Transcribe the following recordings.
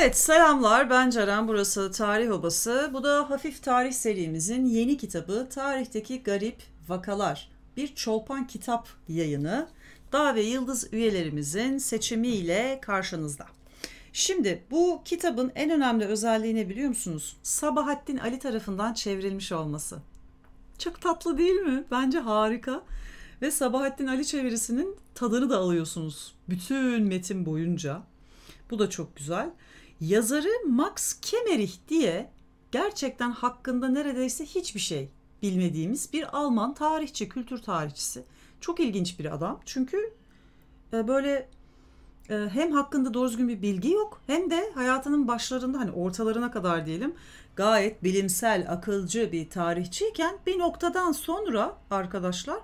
Evet selamlar ben Ceren burası Tarih Obası. Bu da Hafif Tarih serimizin yeni kitabı Tarihteki Garip Vakalar. Bir çolpan kitap yayını. Dağ ve Yıldız üyelerimizin seçimiyle karşınızda. Şimdi bu kitabın en önemli özelliği ne biliyor musunuz? Sabahattin Ali tarafından çevrilmiş olması. Çok tatlı değil mi? Bence harika. Ve Sabahattin Ali çevirisinin tadını da alıyorsunuz bütün metin boyunca. Bu da çok güzel. Yazarı Max Kemerich diye gerçekten hakkında neredeyse hiçbir şey bilmediğimiz bir Alman tarihçi, kültür tarihçisi. Çok ilginç bir adam. Çünkü e, böyle e, hem hakkında doğru düzgün bir bilgi yok hem de hayatının başlarında hani ortalarına kadar diyelim gayet bilimsel, akılcı bir tarihçiyken bir noktadan sonra arkadaşlar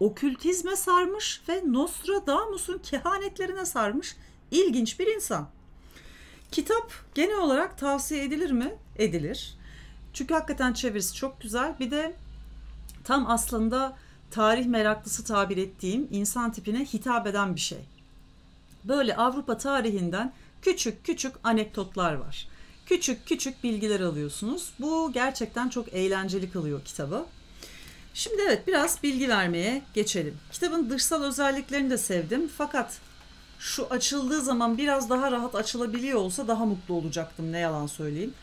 okültizme sarmış ve Nostradamus'un kehanetlerine sarmış ilginç bir insan. Kitap genel olarak tavsiye edilir mi? Edilir. Çünkü hakikaten çevirisi çok güzel. Bir de tam aslında tarih meraklısı tabir ettiğim insan tipine hitap eden bir şey. Böyle Avrupa tarihinden küçük küçük anekdotlar var. Küçük küçük bilgiler alıyorsunuz. Bu gerçekten çok eğlenceli kılıyor kitabı. Şimdi evet biraz bilgi vermeye geçelim. Kitabın dışsal özelliklerini de sevdim fakat şu açıldığı zaman biraz daha rahat açılabiliyor olsa daha mutlu olacaktım ne yalan söyleyeyim.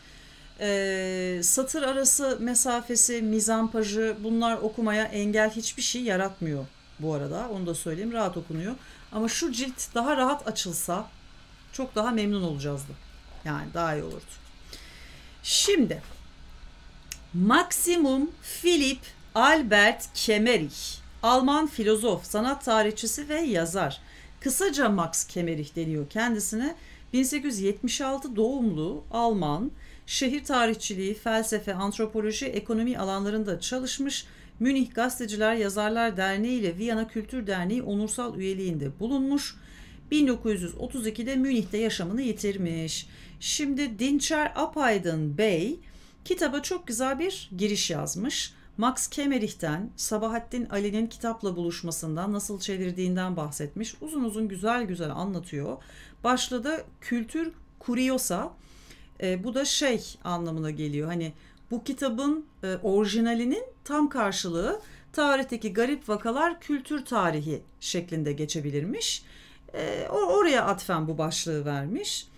Ee, satır arası mesafesi, mizampajı bunlar okumaya engel hiçbir şey yaratmıyor bu arada. Onu da söyleyeyim rahat okunuyor. Ama şu cilt daha rahat açılsa çok daha memnun olacağızdı. Yani daha iyi olurdu. Şimdi Maximum Philip Albert Kemerich, Alman filozof, sanat tarihçisi ve yazar. Kısaca Max Kemerich deniyor kendisine. 1876 doğumlu Alman, şehir tarihçiliği, felsefe, antropoloji, ekonomi alanlarında çalışmış. Münih Gazeteciler Yazarlar Derneği ile Viyana Kültür Derneği onursal üyeliğinde bulunmuş. 1932'de Münih'te yaşamını yitirmiş. Şimdi Dinçer Apaydın Bey kitaba çok güzel bir giriş yazmış. Max Kemerich'ten Sabahattin Ali'nin kitapla buluşmasından nasıl çevirdiğinden bahsetmiş. Uzun uzun güzel güzel anlatıyor. Başladı kültür kuriosa. E, bu da şey anlamına geliyor. Hani bu kitabın e, orijinalinin tam karşılığı tarihteki garip vakalar kültür tarihi şeklinde geçebilirmiş. E, oraya atfen bu başlığı vermiş.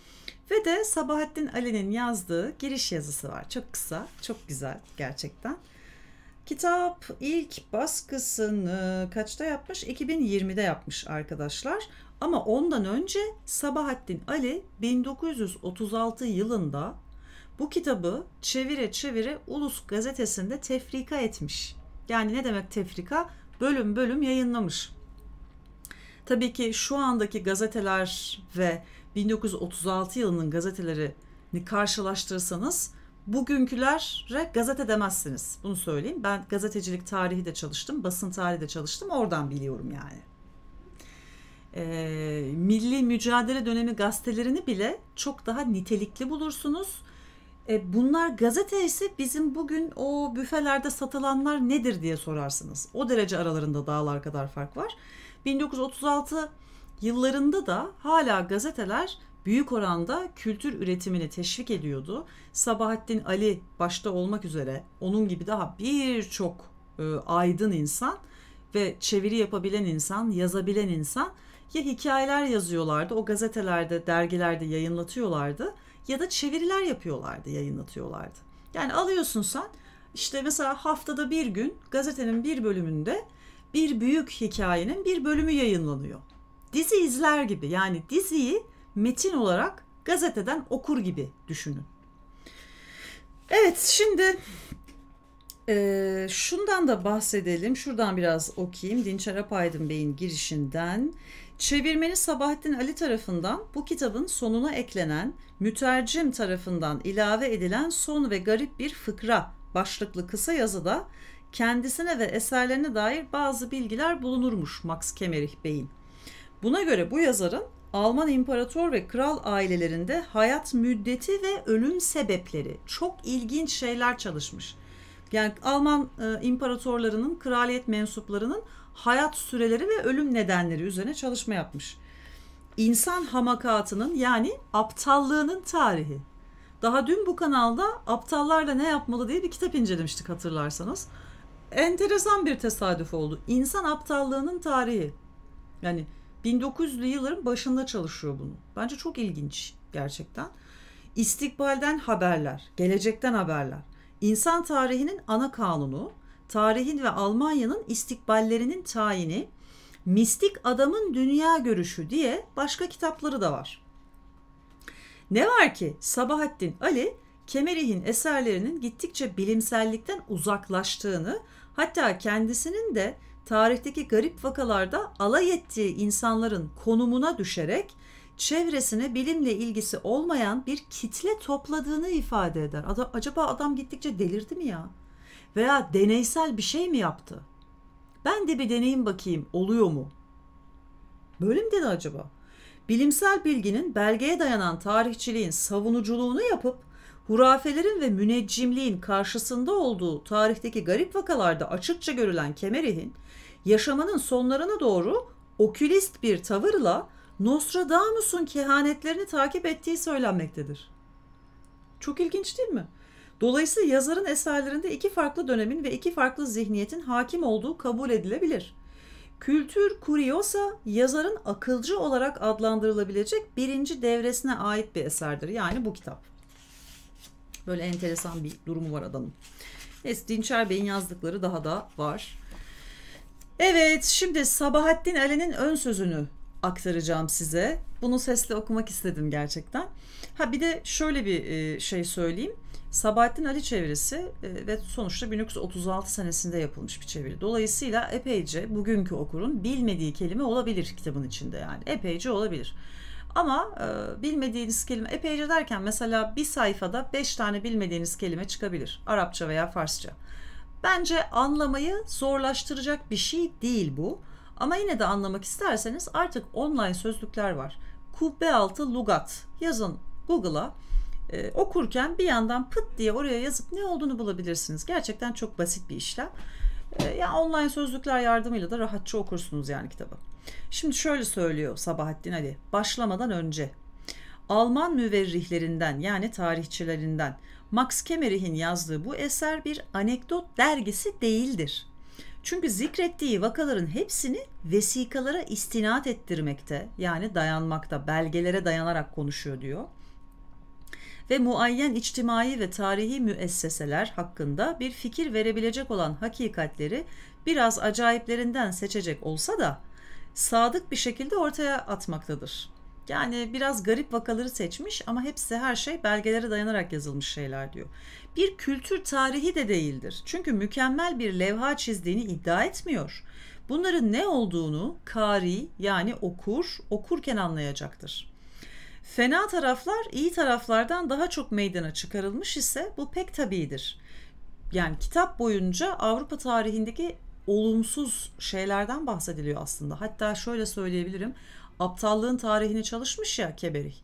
Ve de Sabahattin Ali'nin yazdığı giriş yazısı var. Çok kısa, çok güzel gerçekten. Kitap ilk baskısını kaçta yapmış? 2020'de yapmış arkadaşlar. Ama ondan önce Sabahattin Ali 1936 yılında bu kitabı çevire çevire Ulus gazetesinde tefrika etmiş. Yani ne demek tefrika? Bölüm bölüm yayınlamış. Tabii ki şu andaki gazeteler ve 1936 yılının gazetelerini karşılaştırırsanız bugünkülere gazete demezsiniz. Bunu söyleyeyim. Ben gazetecilik tarihi de çalıştım, basın tarihi de çalıştım. Oradan biliyorum yani. E, milli mücadele dönemi gazetelerini bile çok daha nitelikli bulursunuz. E, bunlar gazete ise bizim bugün o büfelerde satılanlar nedir diye sorarsınız. O derece aralarında dağlar kadar fark var. 1936 yıllarında da hala gazeteler büyük oranda kültür üretimini teşvik ediyordu. Sabahattin Ali başta olmak üzere onun gibi daha birçok e, aydın insan ve çeviri yapabilen insan, yazabilen insan ya hikayeler yazıyorlardı, o gazetelerde, dergilerde yayınlatıyorlardı ya da çeviriler yapıyorlardı, yayınlatıyorlardı. Yani alıyorsun sen işte mesela haftada bir gün gazetenin bir bölümünde bir büyük hikayenin bir bölümü yayınlanıyor. Dizi izler gibi yani diziyi metin olarak gazeteden okur gibi düşünün. Evet şimdi e, şundan da bahsedelim. Şuradan biraz okuyayım. Dinçer Apaydın Bey'in girişinden. Çevirmeni Sabahattin Ali tarafından bu kitabın sonuna eklenen mütercim tarafından ilave edilen son ve garip bir fıkra başlıklı kısa yazıda kendisine ve eserlerine dair bazı bilgiler bulunurmuş Max Kemerich Bey'in. Buna göre bu yazarın Alman imparator ve kral ailelerinde hayat müddeti ve ölüm sebepleri çok ilginç şeyler çalışmış. Yani Alman e, imparatorlarının, kraliyet mensuplarının hayat süreleri ve ölüm nedenleri üzerine çalışma yapmış. İnsan hamakatının yani aptallığının tarihi. Daha dün bu kanalda aptallarla ne yapmalı diye bir kitap incelemiştik hatırlarsanız. Enteresan bir tesadüf oldu. İnsan aptallığının tarihi. Yani 1900'lü yılların başında çalışıyor bunu. Bence çok ilginç gerçekten. İstikbalden haberler, gelecekten haberler. İnsan tarihinin ana kanunu, tarihin ve Almanya'nın istikballerinin tayini, mistik adamın dünya görüşü diye başka kitapları da var. Ne var ki Sabahattin Ali Kemerih'in eserlerinin gittikçe bilimsellikten uzaklaştığını hatta kendisinin de tarihteki garip vakalarda alay ettiği insanların konumuna düşerek çevresine bilimle ilgisi olmayan bir kitle topladığını ifade eder. Acaba adam gittikçe delirdi mi ya? Veya deneysel bir şey mi yaptı? Ben de bir deneyim bakayım oluyor mu? Böyle mi dedi acaba? Bilimsel bilginin belgeye dayanan tarihçiliğin savunuculuğunu yapıp hurafelerin ve müneccimliğin karşısında olduğu tarihteki garip vakalarda açıkça görülen Kemerih'in yaşamanın sonlarına doğru okülist bir tavırla Nostradamus'un kehanetlerini takip ettiği söylenmektedir. Çok ilginç değil mi? Dolayısıyla yazarın eserlerinde iki farklı dönemin ve iki farklı zihniyetin hakim olduğu kabul edilebilir. Kültür Curiosa yazarın akılcı olarak adlandırılabilecek birinci devresine ait bir eserdir. Yani bu kitap. Böyle enteresan bir durumu var adamın. Neyse Dinçer Bey'in yazdıkları daha da var. Evet şimdi Sabahattin Ali'nin ön sözünü aktaracağım size. Bunu sesle okumak istedim gerçekten. Ha bir de şöyle bir e, şey söyleyeyim. Sabahattin Ali çevirisi e, ve sonuçta 1936 senesinde yapılmış bir çeviri. Dolayısıyla epeyce bugünkü okurun bilmediği kelime olabilir kitabın içinde yani. Epeyce olabilir. Ama e, bilmediğiniz kelime epeyce derken mesela bir sayfada 5 tane bilmediğiniz kelime çıkabilir. Arapça veya Farsça. Bence anlamayı zorlaştıracak bir şey değil bu. Ama yine de anlamak isterseniz artık online sözlükler var. Kubbe altı lugat yazın Google'a e, okurken bir yandan pıt diye oraya yazıp ne olduğunu bulabilirsiniz. Gerçekten çok basit bir işlem. E, ya yani online sözlükler yardımıyla da rahatça okursunuz yani kitabı. Şimdi şöyle söylüyor Sabahattin Ali başlamadan önce. Alman müverrihlerinden yani tarihçilerinden Max Kemerich'in yazdığı bu eser bir anekdot dergisi değildir. Çünkü zikrettiği vakaların hepsini vesikalara istinat ettirmekte yani dayanmakta, belgelere dayanarak konuşuyor diyor. Ve muayyen içtimai ve tarihi müesseseler hakkında bir fikir verebilecek olan hakikatleri biraz acayiplerinden seçecek olsa da sadık bir şekilde ortaya atmaktadır. Yani biraz garip vakaları seçmiş ama hepsi her şey belgelere dayanarak yazılmış şeyler diyor. Bir kültür tarihi de değildir. Çünkü mükemmel bir levha çizdiğini iddia etmiyor. Bunların ne olduğunu kari yani okur, okurken anlayacaktır. Fena taraflar iyi taraflardan daha çok meydana çıkarılmış ise bu pek tabidir. Yani kitap boyunca Avrupa tarihindeki olumsuz şeylerden bahsediliyor aslında. Hatta şöyle söyleyebilirim aptallığın tarihini çalışmış ya Keberih.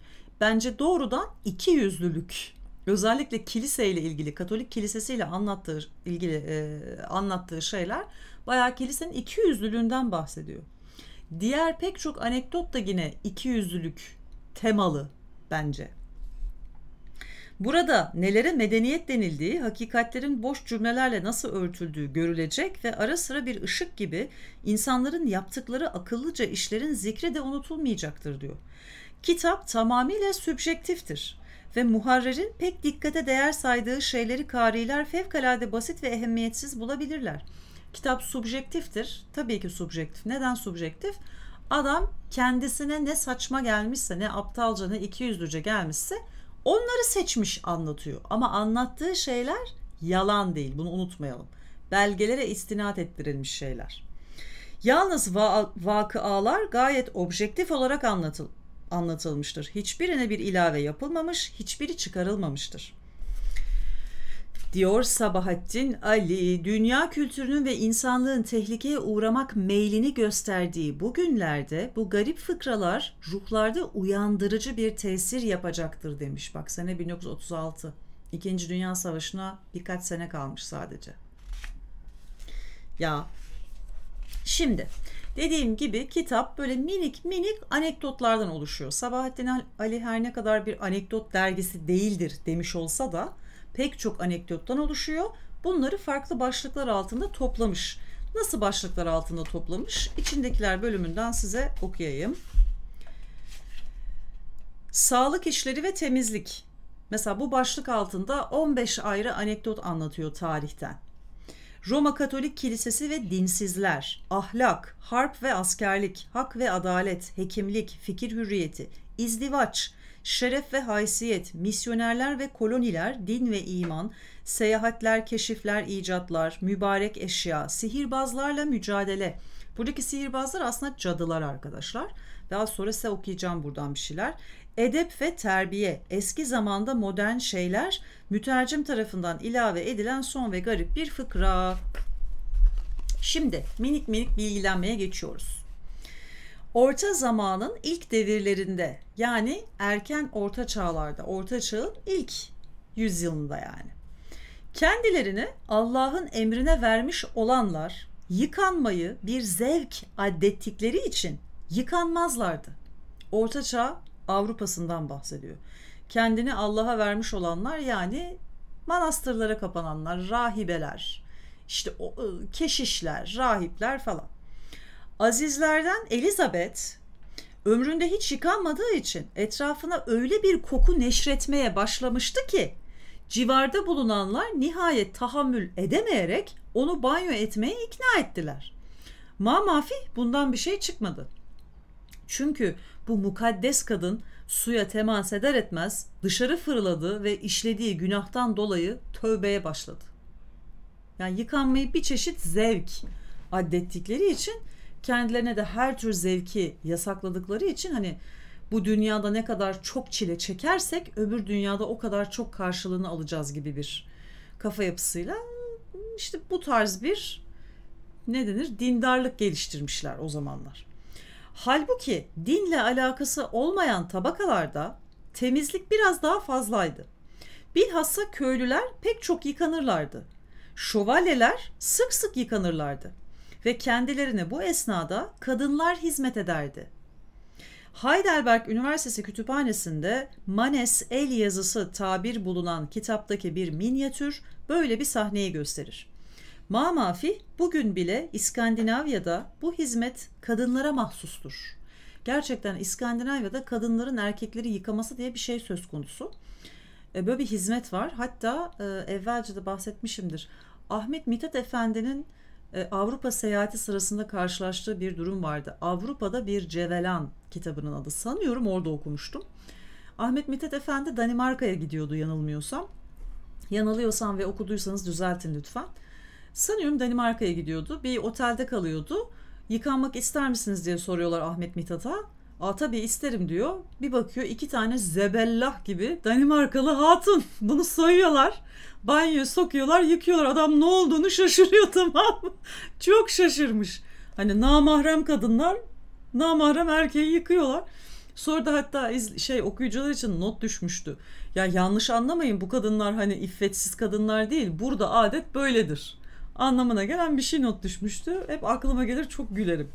Bence doğrudan iki yüzlülük özellikle kiliseyle ilgili Katolik kilisesiyle anlattığı ilgili e, anlattığı şeyler bayağı kilisenin iki yüzlülüğünden bahsediyor. Diğer pek çok anekdot da yine iki yüzlülük temalı bence. Burada nelere medeniyet denildiği, hakikatlerin boş cümlelerle nasıl örtüldüğü görülecek ve ara sıra bir ışık gibi insanların yaptıkları akıllıca işlerin zikri de unutulmayacaktır diyor. Kitap tamamıyla sübjektiftir ve muharrerin pek dikkate değer saydığı şeyleri kariler fevkalade basit ve ehemmiyetsiz bulabilirler. Kitap subjektiftir. Tabii ki subjektif. Neden subjektif? Adam kendisine ne saçma gelmişse, ne aptalca, ne ikiyüzlüce gelmişse Onları seçmiş anlatıyor ama anlattığı şeyler yalan değil. Bunu unutmayalım. Belgelere istinat ettirilmiş şeyler. Yalnız va- vakıalar gayet objektif olarak anlatıl anlatılmıştır. Hiçbirine bir ilave yapılmamış, hiçbiri çıkarılmamıştır. Diyor Sabahattin Ali, dünya kültürünün ve insanlığın tehlikeye uğramak meylini gösterdiği bu günlerde bu garip fıkralar ruhlarda uyandırıcı bir tesir yapacaktır demiş. Bak sene 1936. İkinci Dünya Savaşı'na birkaç sene kalmış sadece. Ya şimdi Dediğim gibi kitap böyle minik minik anekdotlardan oluşuyor. Sabahattin Ali her ne kadar bir anekdot dergisi değildir demiş olsa da pek çok anekdottan oluşuyor. Bunları farklı başlıklar altında toplamış. Nasıl başlıklar altında toplamış? İçindekiler bölümünden size okuyayım. Sağlık işleri ve temizlik. Mesela bu başlık altında 15 ayrı anekdot anlatıyor tarihten. Roma Katolik Kilisesi ve dinsizler, ahlak, harp ve askerlik, hak ve adalet, hekimlik, fikir hürriyeti, izdivaç, şeref ve haysiyet, misyonerler ve koloniler, din ve iman, seyahatler, keşifler, icatlar, mübarek eşya, sihirbazlarla mücadele. Buradaki sihirbazlar aslında cadılar arkadaşlar. Daha sonra size okuyacağım buradan bir şeyler. Edep ve terbiye, eski zamanda modern şeyler, mütercim tarafından ilave edilen son ve garip bir fıkra. Şimdi minik minik bilgilenmeye geçiyoruz. Orta zamanın ilk devirlerinde yani erken orta çağlarda, orta çağın ilk yüzyılında yani. Kendilerini Allah'ın emrine vermiş olanlar yıkanmayı bir zevk addettikleri için yıkanmazlardı. Orta çağ Avrupa'sından bahsediyor. Kendini Allah'a vermiş olanlar yani manastırlara kapananlar, rahibeler, işte ıı, keşişler, rahipler falan. Azizlerden Elizabeth ömründe hiç yıkanmadığı için etrafına öyle bir koku neşretmeye başlamıştı ki civarda bulunanlar nihayet tahammül edemeyerek onu banyo etmeye ikna ettiler. Ma Mafi bundan bir şey çıkmadı. Çünkü bu mukaddes kadın suya temas eder etmez dışarı fırladı ve işlediği günahtan dolayı tövbeye başladı. Yani yıkanmayı bir çeşit zevk addettikleri için kendilerine de her tür zevki yasakladıkları için hani bu dünyada ne kadar çok çile çekersek öbür dünyada o kadar çok karşılığını alacağız gibi bir kafa yapısıyla işte bu tarz bir ne denir dindarlık geliştirmişler o zamanlar. Halbuki dinle alakası olmayan tabakalarda temizlik biraz daha fazlaydı. Bilhassa köylüler pek çok yıkanırlardı. Şövalyeler sık sık yıkanırlardı ve kendilerine bu esnada kadınlar hizmet ederdi. Heidelberg Üniversitesi Kütüphanesi'nde Manes el yazısı tabir bulunan kitaptaki bir minyatür böyle bir sahneyi gösterir. Mamafi bugün bile İskandinavya'da bu hizmet kadınlara mahsustur. Gerçekten İskandinavya'da kadınların erkekleri yıkaması diye bir şey söz konusu. E, böyle bir hizmet var. Hatta e, evvelce de bahsetmişimdir. Ahmet Mithat Efendi'nin Avrupa seyahati sırasında karşılaştığı bir durum vardı. Avrupa'da bir Cevelan kitabının adı. Sanıyorum orada okumuştum. Ahmet Mithat Efendi Danimarka'ya gidiyordu yanılmıyorsam. Yanılıyorsam ve okuduysanız düzeltin lütfen. Sanıyorum Danimarka'ya gidiyordu. Bir otelde kalıyordu. Yıkanmak ister misiniz diye soruyorlar Ahmet Mithat'a. Aa tabii isterim diyor. Bir bakıyor iki tane zebellah gibi Danimarkalı hatun. Bunu soyuyorlar. Banyoya sokuyorlar, yıkıyorlar. Adam ne olduğunu şaşırıyor tamam? Çok şaşırmış. Hani namahrem kadınlar namahrem erkeği yıkıyorlar. Sonra da hatta iz, şey okuyucular için not düşmüştü. Ya yanlış anlamayın bu kadınlar hani iffetsiz kadınlar değil. Burada adet böyledir anlamına gelen bir şey not düşmüştü. Hep aklıma gelir çok gülerim.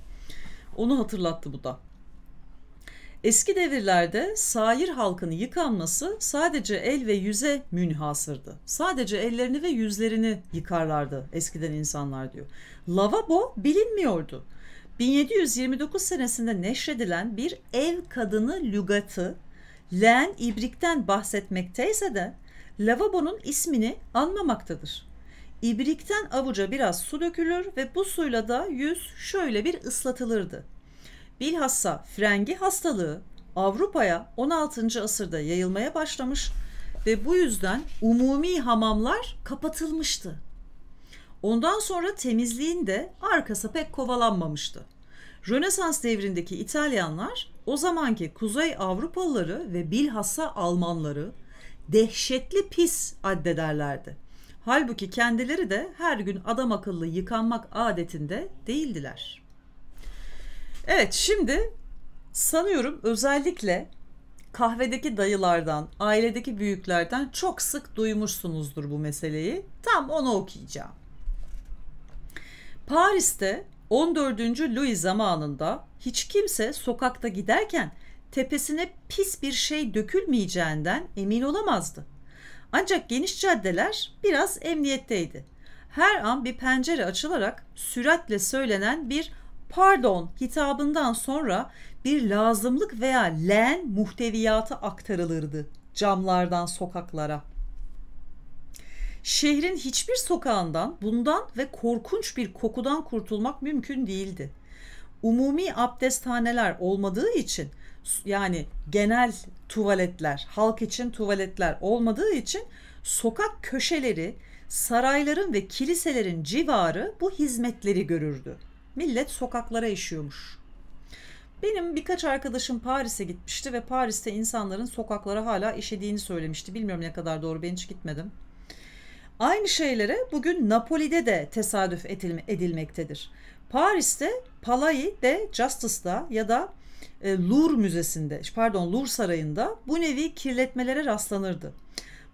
Onu hatırlattı bu da. Eski devirlerde sair halkını yıkanması sadece el ve yüze münhasırdı. Sadece ellerini ve yüzlerini yıkarlardı eskiden insanlar diyor. Lavabo bilinmiyordu. 1729 senesinde neşredilen bir ev kadını lügatı Len İbrik'ten bahsetmekteyse de lavabonun ismini anmamaktadır. İbrikten avuca biraz su dökülür ve bu suyla da yüz şöyle bir ıslatılırdı. Bilhassa frengi hastalığı Avrupa'ya 16. asırda yayılmaya başlamış ve bu yüzden umumi hamamlar kapatılmıştı. Ondan sonra temizliğin de arkası pek kovalanmamıştı. Rönesans devrindeki İtalyanlar o zamanki Kuzey Avrupalıları ve bilhassa Almanları dehşetli pis addederlerdi. Halbuki kendileri de her gün adam akıllı yıkanmak adetinde değildiler. Evet şimdi sanıyorum özellikle kahvedeki dayılardan, ailedeki büyüklerden çok sık duymuşsunuzdur bu meseleyi. Tam onu okuyacağım. Paris'te 14. Louis zamanında hiç kimse sokakta giderken tepesine pis bir şey dökülmeyeceğinden emin olamazdı. Ancak geniş caddeler biraz emniyetteydi. Her an bir pencere açılarak süratle söylenen bir pardon hitabından sonra bir lazımlık veya leğen muhteviyatı aktarılırdı camlardan sokaklara. Şehrin hiçbir sokağından bundan ve korkunç bir kokudan kurtulmak mümkün değildi. Umumi abdesthaneler olmadığı için yani genel tuvaletler, halk için tuvaletler olmadığı için sokak köşeleri, sarayların ve kiliselerin civarı bu hizmetleri görürdü. Millet sokaklara işiyormuş. Benim birkaç arkadaşım Paris'e gitmişti ve Paris'te insanların sokaklara hala işediğini söylemişti. Bilmiyorum ne kadar doğru ben hiç gitmedim. Aynı şeylere bugün Napoli'de de tesadüf edilmektedir. Paris'te Palais de Justice'da ya da e, Louvre Müzesi'nde, pardon Louvre Sarayı'nda bu nevi kirletmelere rastlanırdı.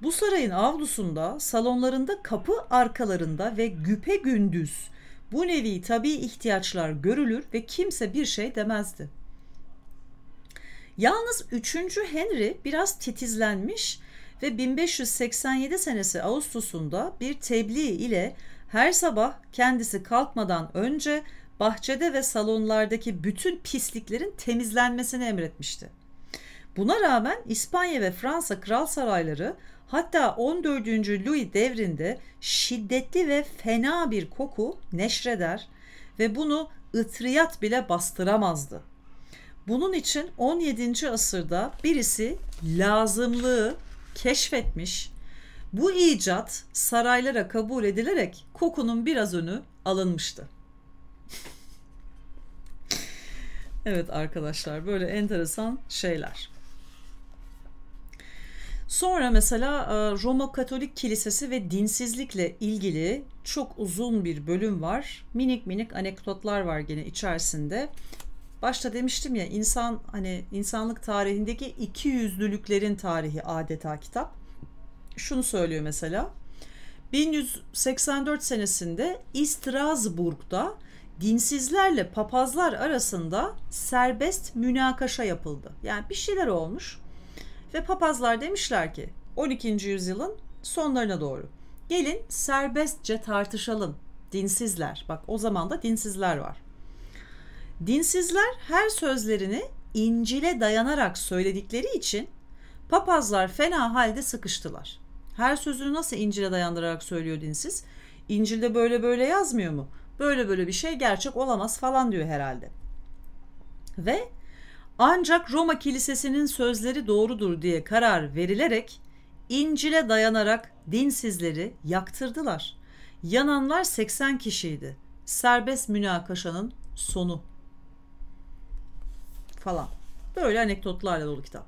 Bu sarayın avlusunda, salonlarında, kapı arkalarında ve güpe gündüz bu nevi tabi ihtiyaçlar görülür ve kimse bir şey demezdi. Yalnız 3. Henry biraz titizlenmiş ve 1587 senesi Ağustos'unda bir tebliğ ile her sabah kendisi kalkmadan önce bahçede ve salonlardaki bütün pisliklerin temizlenmesini emretmişti. Buna rağmen İspanya ve Fransa kral sarayları hatta 14. Louis devrinde şiddetli ve fena bir koku neşreder ve bunu ıtriyat bile bastıramazdı. Bunun için 17. asırda birisi lazımlığı keşfetmiş. Bu icat saraylara kabul edilerek kokunun biraz önü alınmıştı. evet arkadaşlar böyle enteresan şeyler. Sonra mesela e, Roma Katolik Kilisesi ve dinsizlikle ilgili çok uzun bir bölüm var. Minik minik anekdotlar var gene içerisinde. Başta demiştim ya insan hani insanlık tarihindeki iki yüzlülüklerin tarihi adeta kitap. Şunu söylüyor mesela. 1184 senesinde Strasbourg'da dinsizlerle papazlar arasında serbest münakaşa yapıldı. Yani bir şeyler olmuş ve papazlar demişler ki 12. yüzyılın sonlarına doğru gelin serbestçe tartışalım dinsizler. Bak o zaman da dinsizler var. Dinsizler her sözlerini İncil'e dayanarak söyledikleri için papazlar fena halde sıkıştılar. Her sözünü nasıl İncil'e dayandırarak söylüyor dinsiz? İncil'de böyle böyle yazmıyor mu? Böyle böyle bir şey gerçek olamaz falan diyor herhalde. Ve ancak Roma Kilisesi'nin sözleri doğrudur diye karar verilerek İncil'e dayanarak dinsizleri yaktırdılar. Yananlar 80 kişiydi. Serbest münakaşanın sonu falan. Böyle anekdotlarla dolu kitap.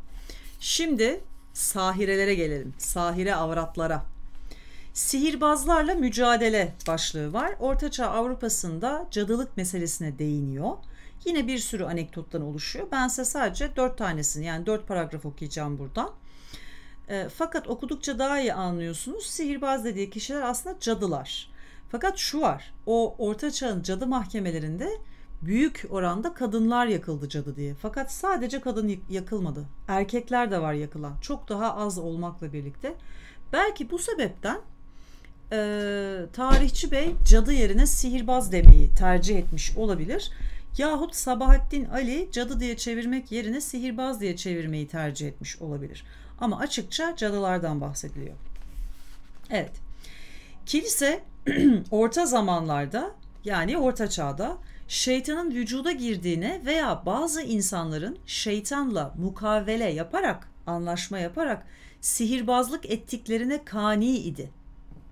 Şimdi sahirelere gelelim. Sahire avratlara. Sihirbazlarla mücadele başlığı var. Ortaçağ Avrupa'sında cadılık meselesine değiniyor. Yine bir sürü anekdottan oluşuyor. Ben size sadece dört tanesini yani dört paragraf okuyacağım buradan. E, fakat okudukça daha iyi anlıyorsunuz. Sihirbaz dediği kişiler aslında cadılar. Fakat şu var. O orta çağın cadı mahkemelerinde büyük oranda kadınlar yakıldı cadı diye. Fakat sadece kadın yakılmadı. Erkekler de var yakılan. Çok daha az olmakla birlikte. Belki bu sebepten e, tarihçi bey cadı yerine sihirbaz demeyi tercih etmiş olabilir. Yahut Sabahattin Ali cadı diye çevirmek yerine sihirbaz diye çevirmeyi tercih etmiş olabilir. Ama açıkça cadılardan bahsediliyor. Evet. Kilise orta zamanlarda yani orta çağda şeytanın vücuda girdiğine veya bazı insanların şeytanla mukavele yaparak, anlaşma yaparak sihirbazlık ettiklerine kani idi.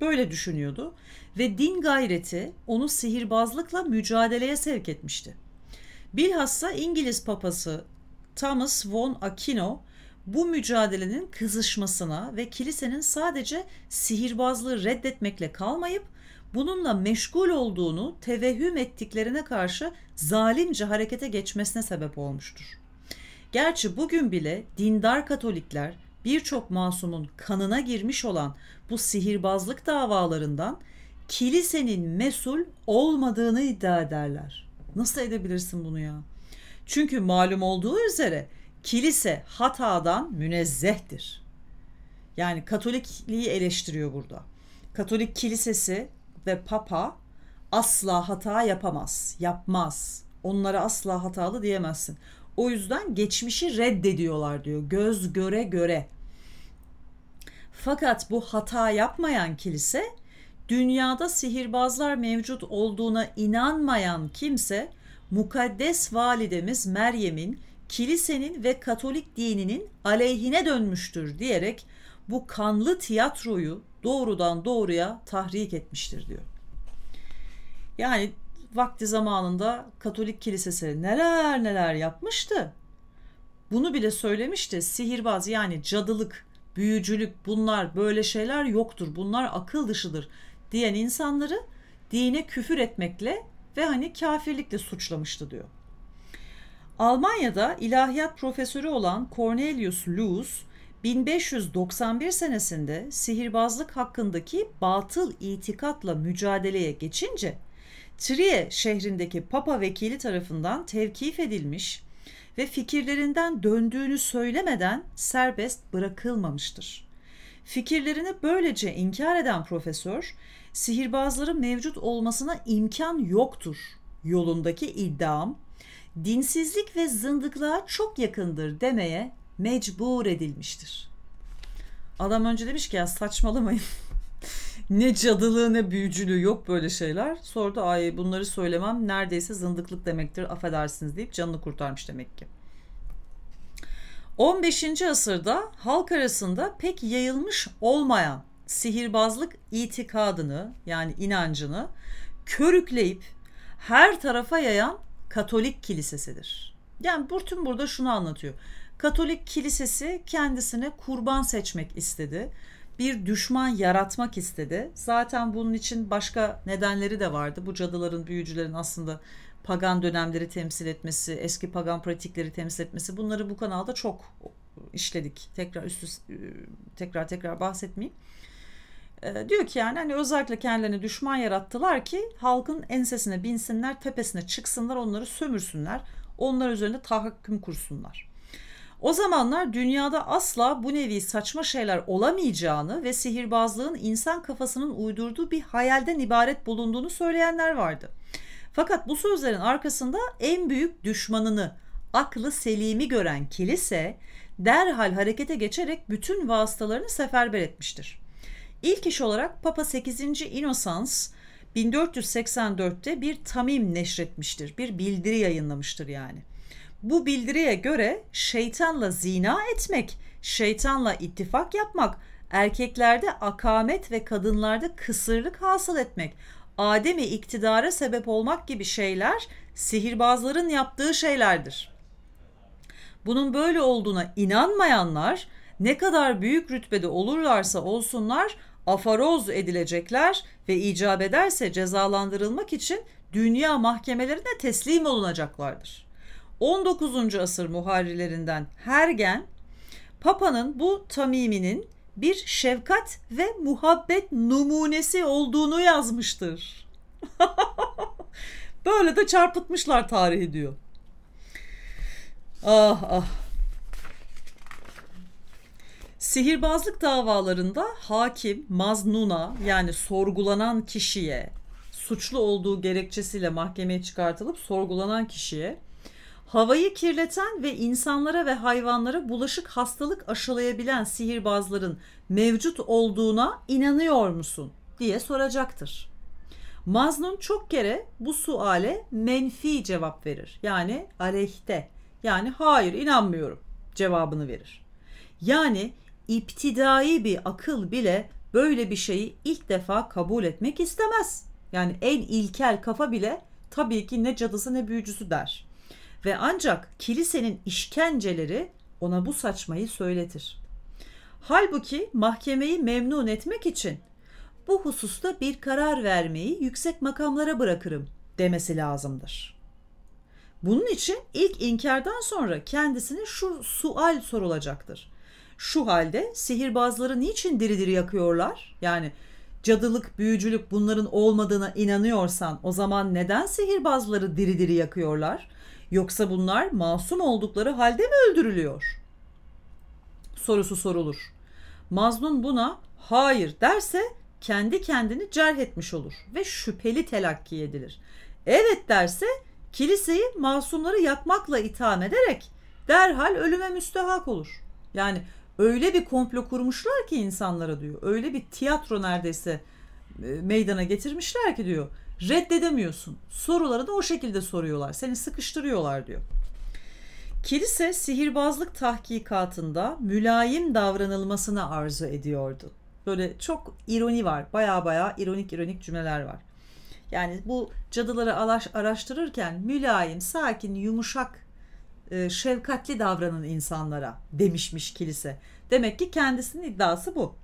Böyle düşünüyordu ve din gayreti onu sihirbazlıkla mücadeleye sevk etmişti. Bilhassa İngiliz papası Thomas von Aquino bu mücadelenin kızışmasına ve kilisenin sadece sihirbazlığı reddetmekle kalmayıp bununla meşgul olduğunu tevehhüm ettiklerine karşı zalimce harekete geçmesine sebep olmuştur. Gerçi bugün bile dindar Katolikler birçok masumun kanına girmiş olan bu sihirbazlık davalarından kilisenin mesul olmadığını iddia ederler. Nasıl edebilirsin bunu ya? Çünkü malum olduğu üzere kilise hatadan münezzehtir. Yani Katolikliği eleştiriyor burada. Katolik kilisesi ve papa asla hata yapamaz, yapmaz. Onlara asla hatalı diyemezsin. O yüzden geçmişi reddediyorlar diyor. Göz göre göre. Fakat bu hata yapmayan kilise dünyada sihirbazlar mevcut olduğuna inanmayan kimse mukaddes validemiz Meryem'in kilisenin ve Katolik dininin aleyhine dönmüştür diyerek bu kanlı tiyatroyu doğrudan doğruya tahrik etmiştir diyor. Yani vakti zamanında Katolik kilisesi neler neler yapmıştı. Bunu bile söylemişti. Sihirbaz yani cadılık, büyücülük bunlar böyle şeyler yoktur. Bunlar akıl dışıdır diyen insanları dine küfür etmekle ve hani kafirlikle suçlamıştı diyor. Almanya'da ilahiyat profesörü olan Cornelius Loos 1591 senesinde sihirbazlık hakkındaki batıl itikatla mücadeleye geçince Trier şehrindeki papa vekili tarafından tevkif edilmiş ve fikirlerinden döndüğünü söylemeden serbest bırakılmamıştır. Fikirlerini böylece inkar eden profesör, sihirbazların mevcut olmasına imkan yoktur yolundaki iddiam, dinsizlik ve zındıklığa çok yakındır demeye mecbur edilmiştir. Adam önce demiş ki ya saçmalamayın. ne cadılığı ne büyücülüğü yok böyle şeyler. Sonra da ay bunları söylemem neredeyse zındıklık demektir affedersiniz deyip canını kurtarmış demek ki. 15. asırda halk arasında pek yayılmış olmayan sihirbazlık itikadını yani inancını körükleyip her tarafa yayan Katolik kilisesidir. Yani Burtun burada şunu anlatıyor. Katolik kilisesi kendisine kurban seçmek istedi. Bir düşman yaratmak istedi. Zaten bunun için başka nedenleri de vardı. Bu cadıların, büyücülerin aslında pagan dönemleri temsil etmesi, eski pagan pratikleri temsil etmesi bunları bu kanalda çok işledik. Tekrar üst üste tekrar tekrar bahsetmeyeyim. E, diyor ki yani hani özellikle kendilerine düşman yarattılar ki halkın ensesine binsinler, tepesine çıksınlar, onları sömürsünler. Onlar üzerinde tahakküm kursunlar. O zamanlar dünyada asla bu nevi saçma şeyler olamayacağını ve sihirbazlığın insan kafasının uydurduğu bir hayalden ibaret bulunduğunu söyleyenler vardı. Fakat bu sözlerin arkasında en büyük düşmanını, aklı selimi gören kilise derhal harekete geçerek bütün vasıtalarını seferber etmiştir. İlk iş olarak Papa 8. Innocens 1484'te bir tamim neşretmiştir. Bir bildiri yayınlamıştır yani. Bu bildiriye göre şeytanla zina etmek, şeytanla ittifak yapmak, erkeklerde akamet ve kadınlarda kısırlık hasıl etmek, Adem'i iktidara sebep olmak gibi şeyler sihirbazların yaptığı şeylerdir. Bunun böyle olduğuna inanmayanlar ne kadar büyük rütbede olurlarsa olsunlar afaroz edilecekler ve icap ederse cezalandırılmak için dünya mahkemelerine teslim olunacaklardır. 19. asır muharrirlerinden Hergen, Papa'nın bu tamiminin bir şefkat ve muhabbet numunesi olduğunu yazmıştır. Böyle de çarpıtmışlar tarihi diyor. Ah ah. Sihirbazlık davalarında hakim maznuna yani sorgulanan kişiye suçlu olduğu gerekçesiyle mahkemeye çıkartılıp sorgulanan kişiye havayı kirleten ve insanlara ve hayvanlara bulaşık hastalık aşılayabilen sihirbazların mevcut olduğuna inanıyor musun diye soracaktır. Maznun çok kere bu suale menfi cevap verir. Yani aleyhte yani hayır inanmıyorum cevabını verir. Yani iptidai bir akıl bile böyle bir şeyi ilk defa kabul etmek istemez. Yani en ilkel kafa bile tabii ki ne cadısı ne büyücüsü der. Ve ancak kilisenin işkenceleri ona bu saçmayı söyletir. Halbuki mahkemeyi memnun etmek için bu hususta bir karar vermeyi yüksek makamlara bırakırım demesi lazımdır. Bunun için ilk inkardan sonra kendisine şu sual sorulacaktır. Şu halde sihirbazları niçin diri diri yakıyorlar? Yani cadılık, büyücülük bunların olmadığına inanıyorsan o zaman neden sihirbazları diri diri yakıyorlar? Yoksa bunlar masum oldukları halde mi öldürülüyor? Sorusu sorulur. Mazlum buna hayır derse kendi kendini cerh etmiş olur ve şüpheli telakki edilir. Evet derse kiliseyi masumları yakmakla itham ederek derhal ölüme müstehak olur. Yani öyle bir komplo kurmuşlar ki insanlara diyor. Öyle bir tiyatro neredeyse e, meydana getirmişler ki diyor. Reddedemiyorsun. Soruları da o şekilde soruyorlar. Seni sıkıştırıyorlar diyor. Kilise sihirbazlık tahkikatında mülayim davranılmasını arzu ediyordu. Böyle çok ironi var. Baya baya ironik ironik cümleler var. Yani bu cadıları araştırırken mülayim, sakin, yumuşak, e, şefkatli davranın insanlara demişmiş kilise. Demek ki kendisinin iddiası bu.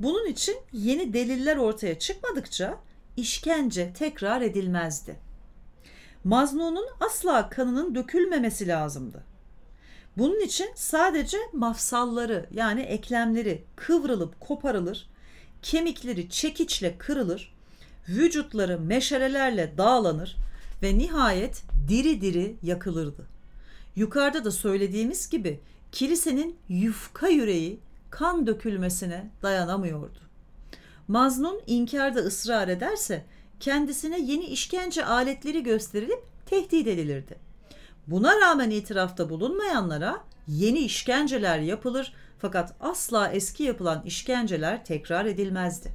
Bunun için yeni deliller ortaya çıkmadıkça işkence tekrar edilmezdi. Maznunun asla kanının dökülmemesi lazımdı. Bunun için sadece mafsalları yani eklemleri kıvrılıp koparılır, kemikleri çekiçle kırılır, vücutları meşalelerle dağlanır ve nihayet diri diri yakılırdı. Yukarıda da söylediğimiz gibi kilisenin yufka yüreği kan dökülmesine dayanamıyordu. Maznun inkarda ısrar ederse kendisine yeni işkence aletleri gösterilip tehdit edilirdi. Buna rağmen itirafta bulunmayanlara yeni işkenceler yapılır fakat asla eski yapılan işkenceler tekrar edilmezdi.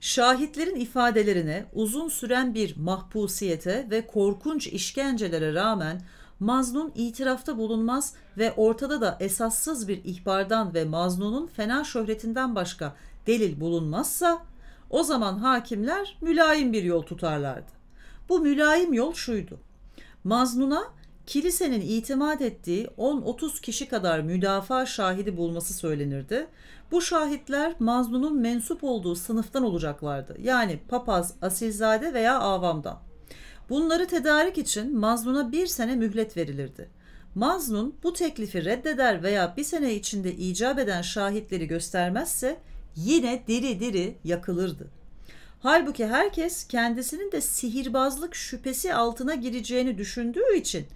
Şahitlerin ifadelerine uzun süren bir mahpusiyete ve korkunç işkencelere rağmen Maznun itirafta bulunmaz ve ortada da esassız bir ihbardan ve Maznun'un fena şöhretinden başka delil bulunmazsa o zaman hakimler mülayim bir yol tutarlardı. Bu mülayim yol şuydu. Maznun'a kilisenin itimat ettiği 10-30 kişi kadar müdafaa şahidi bulması söylenirdi. Bu şahitler Maznun'un mensup olduğu sınıftan olacaklardı. Yani papaz, asilzade veya avamdan. Bunları tedarik için Maznun'a bir sene mühlet verilirdi. Maznun bu teklifi reddeder veya bir sene içinde icap eden şahitleri göstermezse yine diri diri yakılırdı. Halbuki herkes kendisinin de sihirbazlık şüphesi altına gireceğini düşündüğü için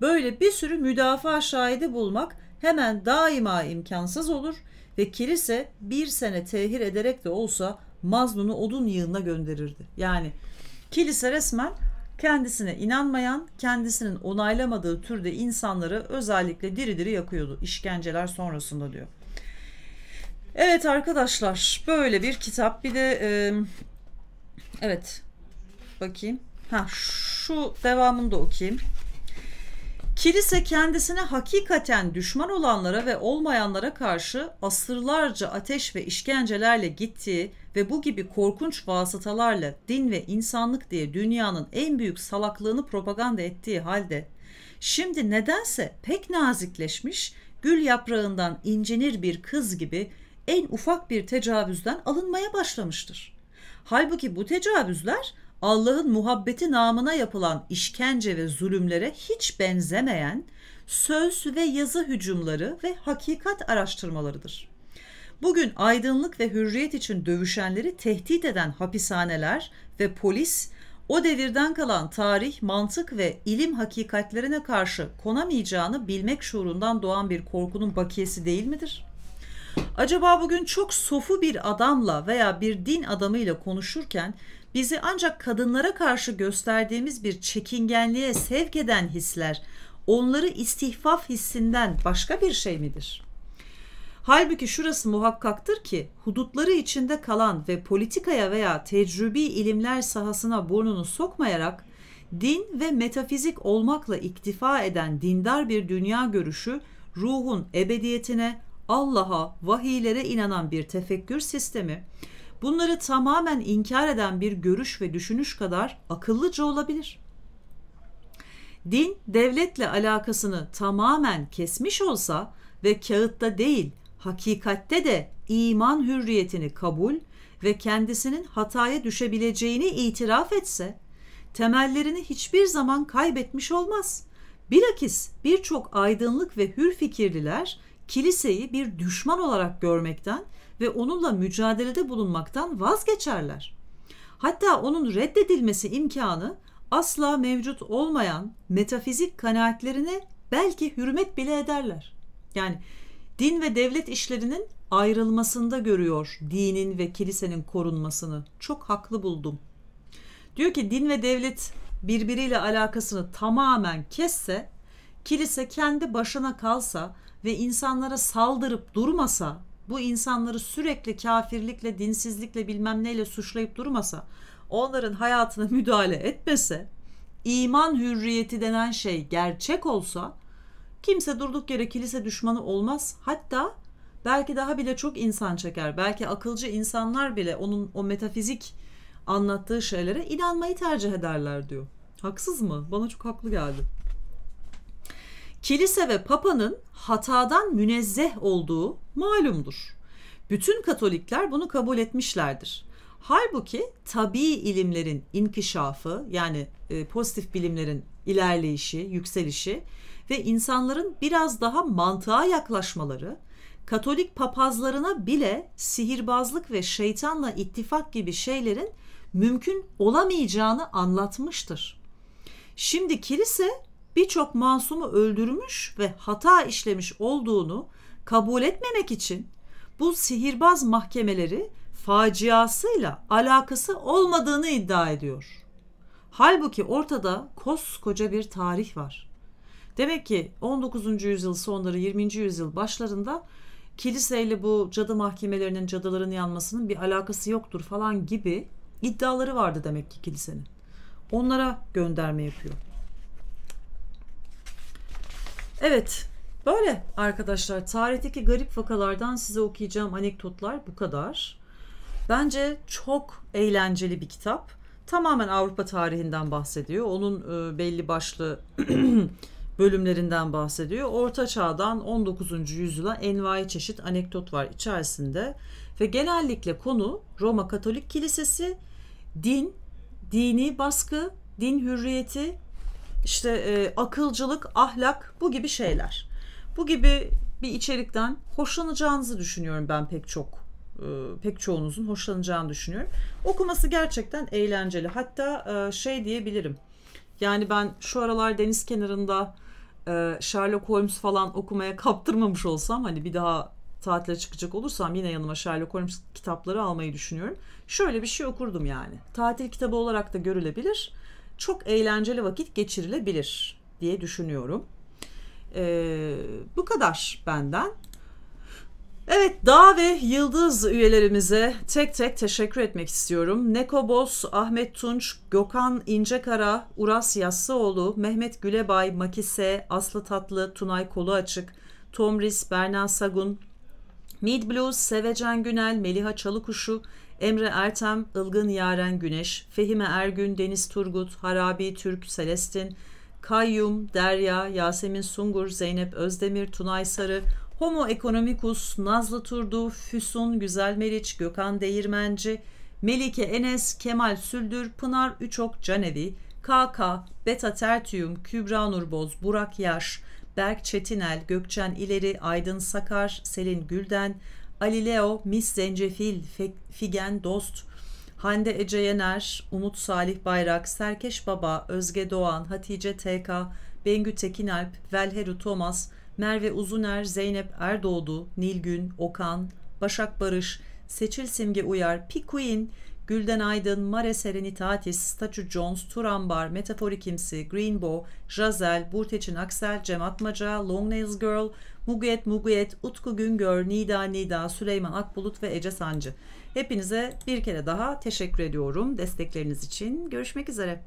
böyle bir sürü müdafaa şahidi bulmak hemen daima imkansız olur ve kilise bir sene tehir ederek de olsa Maznun'u odun yığınına gönderirdi. Yani kilise resmen kendisine inanmayan, kendisinin onaylamadığı türde insanları özellikle diri diri yakıyordu işkenceler sonrasında diyor. Evet arkadaşlar böyle bir kitap bir de e, evet bakayım ha şu devamını da okuyayım. Kilise kendisine hakikaten düşman olanlara ve olmayanlara karşı asırlarca ateş ve işkencelerle gittiği ve bu gibi korkunç vasıtalarla din ve insanlık diye dünyanın en büyük salaklığını propaganda ettiği halde şimdi nedense pek nazikleşmiş, gül yaprağından incinir bir kız gibi en ufak bir tecavüzden alınmaya başlamıştır. Halbuki bu tecavüzler Allah'ın muhabbeti namına yapılan işkence ve zulümlere hiç benzemeyen söz ve yazı hücumları ve hakikat araştırmalarıdır. Bugün aydınlık ve hürriyet için dövüşenleri tehdit eden hapishaneler ve polis o devirden kalan tarih, mantık ve ilim hakikatlerine karşı konamayacağını bilmek şuurundan doğan bir korkunun bakiyesi değil midir? Acaba bugün çok sofu bir adamla veya bir din adamıyla konuşurken bizi ancak kadınlara karşı gösterdiğimiz bir çekingenliğe sevk eden hisler onları istihfaf hissinden başka bir şey midir? Halbuki şurası muhakkaktır ki hudutları içinde kalan ve politikaya veya tecrübi ilimler sahasına burnunu sokmayarak din ve metafizik olmakla iktifa eden dindar bir dünya görüşü ruhun ebediyetine, Allah'a, vahiylere inanan bir tefekkür sistemi, bunları tamamen inkar eden bir görüş ve düşünüş kadar akıllıca olabilir. Din devletle alakasını tamamen kesmiş olsa ve kağıtta değil hakikatte de iman hürriyetini kabul ve kendisinin hataya düşebileceğini itiraf etse temellerini hiçbir zaman kaybetmiş olmaz. Bilakis birçok aydınlık ve hür fikirliler kiliseyi bir düşman olarak görmekten ve onunla mücadelede bulunmaktan vazgeçerler. Hatta onun reddedilmesi imkanı asla mevcut olmayan metafizik kanaatlerine belki hürmet bile ederler. Yani din ve devlet işlerinin ayrılmasında görüyor dinin ve kilisenin korunmasını. Çok haklı buldum. Diyor ki din ve devlet birbiriyle alakasını tamamen kesse, kilise kendi başına kalsa ve insanlara saldırıp durmasa, bu insanları sürekli kafirlikle, dinsizlikle bilmem neyle suçlayıp durmasa, onların hayatına müdahale etmese, iman hürriyeti denen şey gerçek olsa, kimse durduk yere kilise düşmanı olmaz. Hatta belki daha bile çok insan çeker. Belki akılcı insanlar bile onun o metafizik anlattığı şeylere inanmayı tercih ederler diyor. Haksız mı? Bana çok haklı geldi. Kilise ve papanın hatadan münezzeh olduğu malumdur. Bütün Katolikler bunu kabul etmişlerdir. Halbuki tabi ilimlerin inkişafı yani e, pozitif bilimlerin ilerleyişi, yükselişi ve insanların biraz daha mantığa yaklaşmaları Katolik papazlarına bile sihirbazlık ve şeytanla ittifak gibi şeylerin mümkün olamayacağını anlatmıştır. Şimdi kilise birçok masumu öldürmüş ve hata işlemiş olduğunu kabul etmemek için bu sihirbaz mahkemeleri faciasıyla alakası olmadığını iddia ediyor. Halbuki ortada koskoca bir tarih var. Demek ki 19. yüzyıl sonları 20. yüzyıl başlarında kiliseyle bu cadı mahkemelerinin cadıların yanmasının bir alakası yoktur falan gibi iddiaları vardı demek ki kilisenin. Onlara gönderme yapıyor. Evet, böyle arkadaşlar tarihteki garip vakalardan size okuyacağım anekdotlar bu kadar. Bence çok eğlenceli bir kitap. Tamamen Avrupa tarihinden bahsediyor. Onun e, belli başlı bölümlerinden bahsediyor. Orta Çağ'dan 19. yüzyıla envai çeşit anekdot var içerisinde ve genellikle konu Roma Katolik Kilisesi, din, dini baskı, din hürriyeti, işte e, akılcılık, ahlak bu gibi şeyler. Bu gibi bir içerikten hoşlanacağınızı düşünüyorum ben pek çok e, pek çoğunuzun hoşlanacağını düşünüyorum. Okuması gerçekten eğlenceli. Hatta e, şey diyebilirim. Yani ben şu aralar deniz kenarında e, Sherlock Holmes falan okumaya kaptırmamış olsam hani bir daha tatile çıkacak olursam yine yanıma Sherlock Holmes kitapları almayı düşünüyorum. Şöyle bir şey okurdum yani. Tatil kitabı olarak da görülebilir. Çok eğlenceli vakit geçirilebilir diye düşünüyorum. Ee, bu kadar benden. Evet Dağ ve Yıldız üyelerimize tek tek teşekkür etmek istiyorum. Nekobos, Ahmet Tunç, Gökhan İncekara, Uras Yassıoğlu, Mehmet Gülebay, Makise, Aslı Tatlı, Tunay Kolu Açık, Tomris, Berna Sagun, Mid Blues, Sevecen Günel, Meliha Çalıkuşu, Emre Ertem, Ilgın Yaren Güneş, Fehime Ergün, Deniz Turgut, Harabi Türk, Celestin, Kayyum, Derya, Yasemin Sungur, Zeynep Özdemir, Tunay Sarı, Homo economicus, Nazlı Turdu, Füsun, Güzel Meriç, Gökhan Değirmenci, Melike Enes, Kemal Süldür, Pınar Üçok Canevi, KK, Beta Tertium, Kübra Nurboz, Burak Yaş, Berk Çetinel, Gökçen İleri, Aydın Sakar, Selin Gülden, Ali Leo, Mis Zencefil, Figen Dost, Hande Ece Yener, Umut Salih Bayrak, Serkeş Baba, Özge Doğan, Hatice TK, Bengü Tekinalp, Velheru Thomas, Merve Uzuner, Zeynep Erdoğdu, Nilgün, Okan, Başak Barış, Seçil Simge Uyar, Pikuin, Gülden Aydın, Mare Serenitatis, Statue Jones, Turambar, Metaforikimsi, Greenbow, Jazel, Burteçin Aksel, Cem Atmaca, Long Nails Girl, Muguyet Muguyet, Utku Güngör, Nida Nida, Süleyman Akbulut ve Ece Sancı. Hepinize bir kere daha teşekkür ediyorum destekleriniz için. Görüşmek üzere.